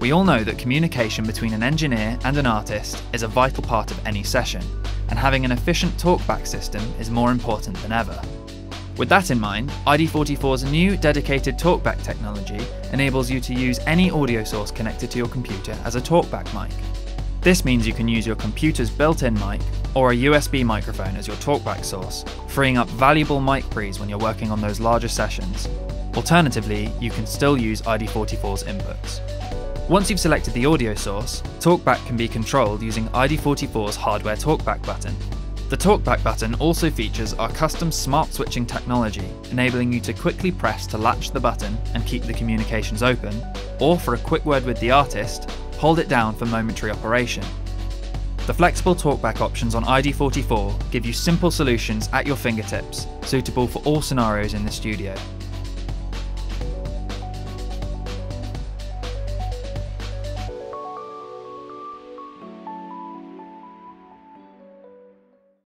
We all know that communication between an engineer and an artist is a vital part of any session, and having an efficient talkback system is more important than ever. With that in mind, iD44's new dedicated talkback technology enables you to use any audio source connected to your computer as a talkback mic. This means you can use your computer's built-in mic or a USB microphone as your talkback source, freeing up valuable mic pres when you're working on those larger sessions. Alternatively, you can still use iD44's inputs. Once you've selected the audio source, TalkBack can be controlled using iD44's hardware TalkBack button. The TalkBack button also features our custom smart switching technology, enabling you to quickly press to latch the button and keep the communications open, or for a quick word with the artist, hold it down for momentary operation. The flexible talkback options on iD44 give you simple solutions at your fingertips, suitable for all scenarios in the studio.